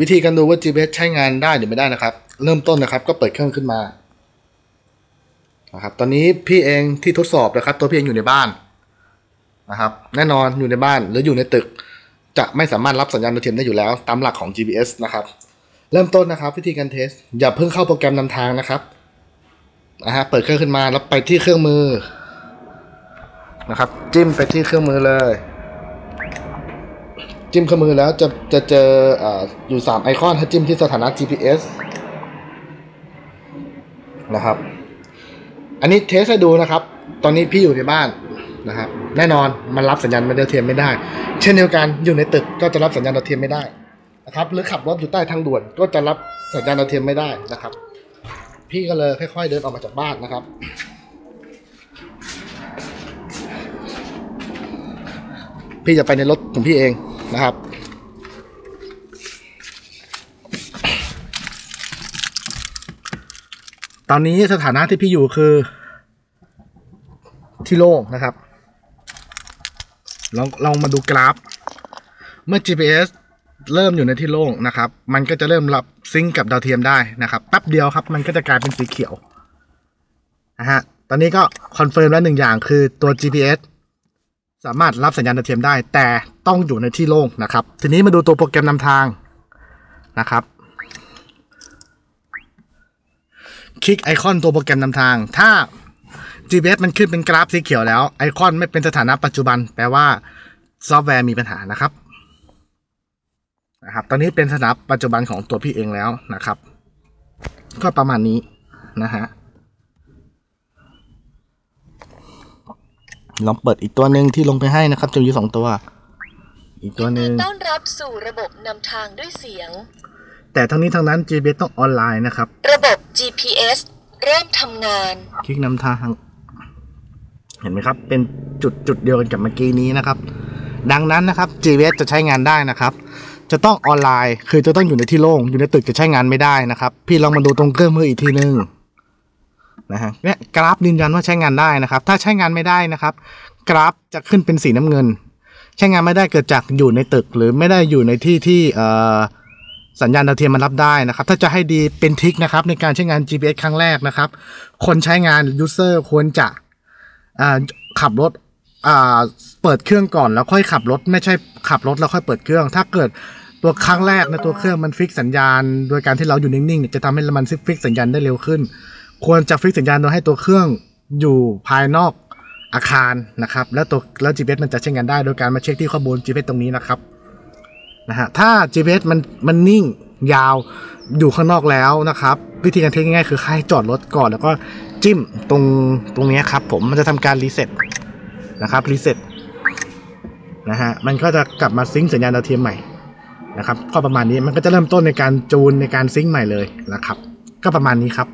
วิธีการดูว่า GPS ใช้งานได้หรือไม่ได้นะครับ เริ่มต้นนะครับก็เปิดเครื่องขึ้นมานะครับตอนนี้พี่เองที่ทดสอบนะครับ ตัวพี่เองอยู่ในบ้านนะครับ แน่นอนอยู่ในบ้านหรืออยู่ในตึก จะไม่สามารถรับสัญญาณดาวเทียมได้อยู่แล้ว ตามหลักของ GPS นะครับ เริ่มต้นนะครับ วิธีการเทส อย่าเพิ่งเข้าโปรแกรมนำทางนะครับนะฮะเปิดเครื่องขึ้นมาแล้วไปที่เครื่องมือนะครับ จิ้มไปที่เครื่องมือเลย จิ้มเครื่องมือแล้วจะจะเจออ่าอยู่สามไอคอนถ้าจิ้มที่สถานะ GPS นะครับ อันนี้เทสให้ดูนะครับ ตอนนี้พี่อยู่ในบ้านนะครับ แน่นอนมันรับสัญญาณดาวเทียมไม่ได้ เช่นเดียวกันอยู่ในตึกก็จะรับสัญญาณดาวเทียมไม่ได้นะครับ หรือขับรถอยู่ใต้ทางด่วนก็จะรับสัญญาณดาวเทียมไม่ได้นะครับ พี่ก็เลยค่อยๆเดินออกมาจากบ้านนะครับพี่จะไปในรถของพี่เอง นะครับ ตอนนี้สถานะที่พี่อยู่คือ ที่โล่งนะครับลองลองมาดูกราฟ เมื่อ GPS เริ่มอยู่ในที่โล่งนะครับ มันก็จะเริ่มรับซิงก์กับดาวเทียมได้นะครับแป๊บเดียวครับ มันก็จะกลายเป็นสีเขียวนะฮะตอนนี้ก็ confirm แล้วหนึ่งอย่างคือตัว GPS สามารถรับสัญญาณดาวเทียมได้ แต่ ต้องอยู่ในที่โล่งนะครับ ทีนี้มาดูตัวโปรแกรมนำทางนะครับ คลิกไอคอนตัวโปรแกรมนำทาง ถ้า GPS มันขึ้นเป็นกราฟสีเขียวแล้ว ไอคอนไม่เป็นสถานะปัจจุบัน แปลว่าซอฟต์แวร์มีปัญหานะครับนะครับ ตอนนี้เป็นสถานะปัจจุบันของตัวพี่เองแล้วนะครับ ก็ประมาณนี้นะฮะลองเปิดอีกตัวหนึ่งที่ลงไปให้นะครับจะมีสองตัว อีกตัวหนึ่งต้อนรับสู่ระบบนำทางด้วยเสียง แต่ทั้งนี้ทั้งนั้น GPS ต้องออนไลน์นะครับ ระบบ GPS เริ่มทำงาน คลิกนำทาง เห็นไหมครับ เป็นจุดจุดเดียวกันกับเมื่อกี้นี้นะครับ ดังนั้นนะครับ GPS จะใช้งานได้นะครับ จะต้องออนไลน์ คือจะต้องอยู่ในที่โล่ง อยู่ในตึกจะใช้งานไม่ได้นะครับ พี่ลองมาดูตรงเครื่องมืออีกทีนึงนะฮะเนี่ยกราฟยืนยันว่าใช้งานได้นะครับ ถ้าใช้งานไม่ได้นะครับ กราฟจะขึ้นเป็นสีน้ำเงิน ใช้งานไม่ได้เกิดจากอยู่ในตึก หรือไม่ได้อยู่ในที่ที่สัญญาณดาวเทียมมันรับได้นะครับ ถ้าจะให้ดีเป็นทิกนะครับในการใช้งาน GPS ครั้งแรกนะครับ คนใช้งาน user ควรจะขับรถเปิดเครื่องก่อนแล้วค่อยขับรถ ไม่ใช่ขับรถแล้วค่อยเปิดเครื่อง ถ้าเกิดตัวครั้งแรกในะตัวเครื่องมันฟิกสัญญาณ โดยการที่เราอยู่นิ่งๆเนี่ยจะทำให้มันฟิกสัญญาณได้เร็วขึ้น ควรจะฟิกสัญญาณโดยให้ตัวเครื่องอยู่ภายนอก อาคารนะครับ แล้วตัวแล้ว GPS มันจะใช้งานได้โดยการมาเช็คที่ข้อมูล GPS ตรงนี้นะครับนะฮะถ้า GPS มันมันนิ่งยาวอยู่ข้างนอกแล้วนะครับ วิธีการเทคง่ายๆคือให้จอดรถก่อน แล้วก็จิ้มตรงตรงนี้ครับผมมันจะทำการ reset นะครับ reset นะฮะมันก็จะกลับมา sync สัญญาณดาวเทียมใหม่นะครับก็ประมาณนี้มันก็จะเริ่มต้นในการจูนในการ sync ใหม่เลยนะครับ ก็ประมาณนี้ครับ